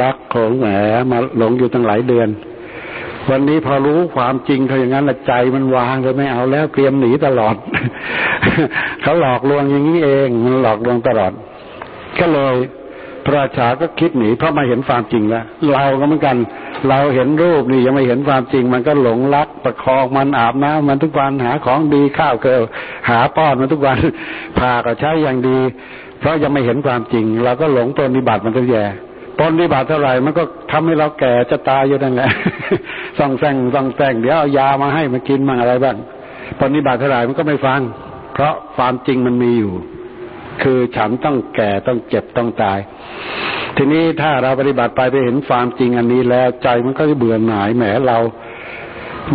รักของแหมมาหลงอยู่ตั้งหลายเดือน วันนี้พอรู้ความจริงเขาอย่างนั้นละใจมันวางเลยไม่เอาแล้วเตรียมหนีตลอดเขาหลอกลวงอย่างนี้เองมันหลอกลวงตลอด ก็เลยพระราชาก็คิดหนีเพราะมาเห็นความจริงแล้วเราก็เหมือนกัน เราเห็นรูปนี่ยังไม่เห็นความจริง มันก็หลงรักประคองมันอาบน้ำมันทุกวันหาของดีข้าวเกลือหาป้อนมันทุกวันพาก็ใช้อย่างดี เพราะยังไม่เห็นความจริงเราก็หลงปฏิบัติมันก็แย่ ปฏิบัติเท่าไหร่ มันก็ทำให้เราแก่จะตายอยู่นั่นแหละส่องแซงส่องแซงเดี๋ยวเอายามาให้มากินมั่งอะไรบ้างปฏิบัติเท่าไหร่มันก็ไม่ฟัง เพราะความจริงมันมีอยู่ คือฉันต้องแก่ต้องเจ็บต้องตาย ทีนี้ถ้าเราปฏิบัติไปไปเห็นความจริงอันนี้แล้วใจมันก็จะเบื่อหน่ายแหมเรา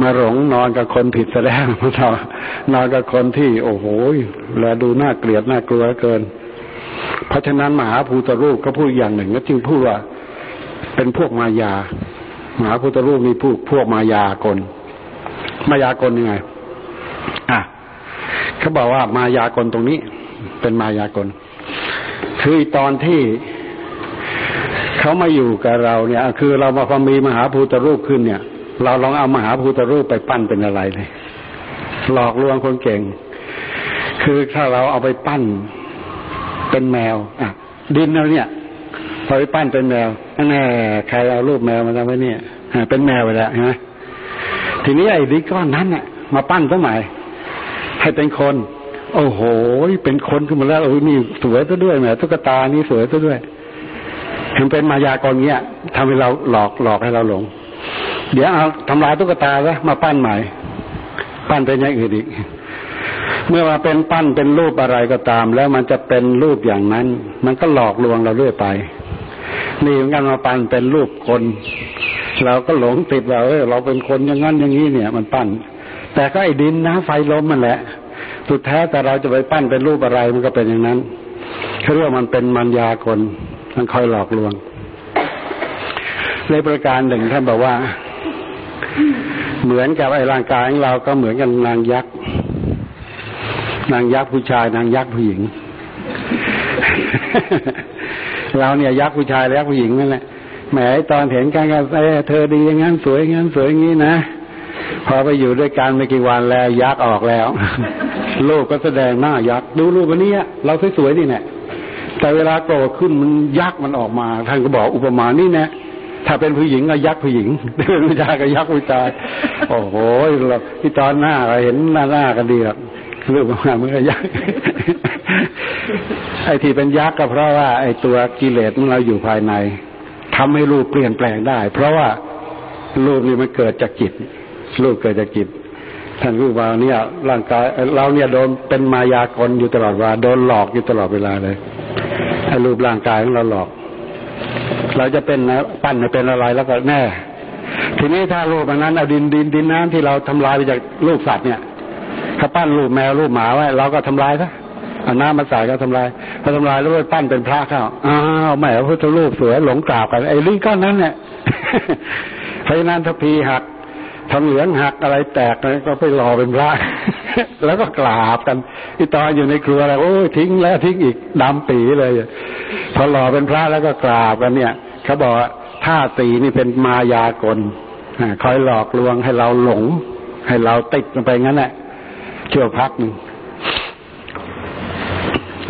มาหลงนอนกับคนผิดแสดงเรานอนกับคนที่ โอ้โห แลดูน่าเกลียดน่ากลัวเกิน เพราะฉะนั้นมหาภูตรูปก็พูดอย่างหนึ่งก็จึงพูดว่าเป็นพวกมายา มหาพุทธรูปนี่พูดพวกมายากล มายากลยังไง อะเขาบอกว่ามายากลตรงนี้ เป็นมายากล คือตอนที่เขามาอยู่กับเราเนี่ย คือเรามาพอมีมหาภูตรูปขึ้นเนี่ย เราลองเอามหาภูตรูปไปปั้นเป็นอะไรเลย หลอกลวงคนเก่ง คือถ้าเราเอาไปปั้น เป็นแมวอะดินเราเนี่ยพอไปปั้นเป็นแมวแน่ใครเอารูปแมวมาทำไว้เนี่ยเป็นแมวไปแล้วฮะทีนี้ไอ้ดิก้อนนั้นเนี่ยมาปั้นสมัยให้เป็นคน โอ้โห เป็นคนขึ้นมาแล้วโอ้ยนี่สวยซะด้วยแหมตุ๊กตานี่สวยซะด้วยมันเป็นมายากรเงี้ยทำให้เราหลอกหลอกให้เราหลง เดี๋ยวเอาทำลายตุ๊กตาแล้วมาปั้นใหม่ ปั้นเป็นอย่างอื่นอีก เมื่อมาเป็นปั้นเป็นรูปอะไรก็ตาม แล้วมันจะเป็นรูปอย่างนั้น มันก็หลอกลวงเราเรื่อยไป นี่เหมือนกันมาปั้นเป็นรูปคน เราก็หลงติดว่าเออเราเป็นคนอย่างนั้นอย่างนี้เนี่ย มันปั้น แต่ก็ไอ้ดินน้ำไฟลมมันแหละ สุดแท้แต่เราจะไปปั้นเป็นรูปอะไรมันก็เป็นอย่างนั้นเขาเรียกว่ามันเป็นมัญญากลมันคอยหลอกลวงในประการหนึ่งท่านบอกว่า เหมือนกับไอ้ร่างกายของเราก็เหมือนกับนางยักษ์ นางยักษ์ผู้ชาย นางยักษ์ผู้หญิง เราเนี่ยยักษ์ผู้ชายยักษ์ผู้หญิงนั่นแหละแหมตอนเห็นกันก็เออเธอดีอย่างนั้นสวยอย่างนั้นสวยอย่างนี้นะพอไปอยู่ด้วยกันไม่กี่วันแล้ว ยักษ์ออกแล้วลูกก็แสดงหน้ายักษ์ดูรูปวันนี้เราสวยๆนี่แหละแต่เวลาโกรธขึ้นมันยักษ์มันออกมา ท่านก็บอกอุปมานี่นะถ้าเป็นผู้หญิงก็ยักษ์ผู้หญิงเป็นผู้ชายก็ยักษ์ผู้ชาย โอ้โหเราที่ตอนหน้าเราเห็นหน้าหน้ากันดีหรอก รื่องมาเมื่อยักษ์ไอ้ที่เป็นยักษ์ก็เพราะว่าไอ้ตัวกิเลสของเราอยู่ภายในทำให้รูปเปลี่ยนแปลงได้ เพราะว่ารูปนี้มันเกิดจากจิต รูปเกิดจากจิตท่านรู้ว่าเนี่ยร่างกายเราเนี่ยโดนเป็นมายากลอยู่ตลอดเวลาโดนหลอกอยู่ตลอดเวลาเลยไอ้รูปร่างกายของเราหลอก เราจะเป็นนะปั้นมาเป็นอะไรแล้วก็แน่ ทีนี้ถ้ารูปนั้นเอาดินดินดินน้ำที่เราทำลายไปจากลูกสัตว์เนี่ยาปั้นรูปแมวรูปหมาไว้เราก็ทำลายซะเอาน้ำมาใส่ก็ทำลายพอทำลายแล้วไปปั้นเป็นพระเข้าอ้าวแม่พุทธรูปสวยหลงกราบกันไอ้ลิงก้อนนั้นเนี่ยพรานั้นทพีหักทำเหลืองหักอะไรแตกก็ไปรอเป็นพระแล้วก็กราบกันที่ตอนอยู่ในครัวอะไรโอ้ทิ้งแล้วทิ้งอีกดำปีเลยพอรอเป็นพระแล้วก็กราบกันเนี่ยเขาบอกท่าตีนี่เป็นมายากลคอยหลอกลวงให้เราหลง ให้เราติดลงไปงั้นแหละ ชั่วพักหนึ่ง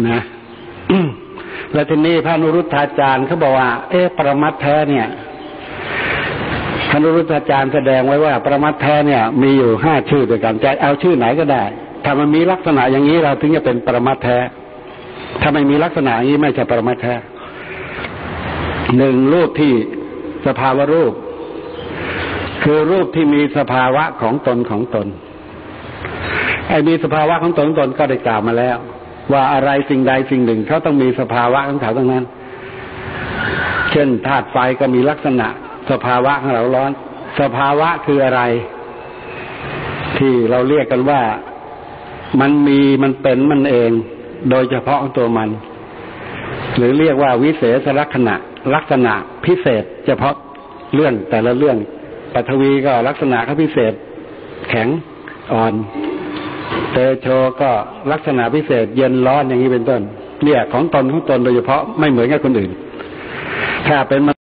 นะแล้วทีนี้พระนุรุทธาจารย์เขาบอกว่า เอ๊ะปรมัตแท้เนี่ยพระนุรุทธาจารย์แสดงไว้ว่า ปรมัตแท้เนี่ย มีอยู่ห้าชื่อด้วยกันจะเอาชื่อไหนก็ได้ ถ้ามันมีลักษณะอย่างนี้เราถึงจะเป็นปรมัตแท้ ถ้าไม่มีลักษณะอย่างนี้ไม่ใช่ปรมัตแท้หนึ่งรูปที่สภาวะรูป คือรูปที่มีสภาวะของตนของตน ไอ้มีสภาวะของตนตนก็ได้กล่าวมาแล้ว ว่าอะไรสิ่งใดสิ่งหนึ่งเขาต้องมีสภาวะของเขาทั้งนั้น เช่นธาตุไฟก็มีลักษณะ สภาวะของเราร้อน สภาวะคืออะไร ที่เราเรียกกันว่ามันมีมันเป็นมันเอง โดยเฉพาะตัวมัน หรือเรียกว่าวิเศษลักษณะ ลักษณะพิเศษ เฉพาะเรื่องแต่ละเรื่องปัทวีก็ลักษณะเขาพิเศษ แข็งอ่อน เตโชก็ลักษณะพิเศษเย็นร้อนอย่างนี้เป็นต้น เนี่ยของตนของตนโดยเฉพาะไม่เหมือนกับคนอื่นถ้าเป็น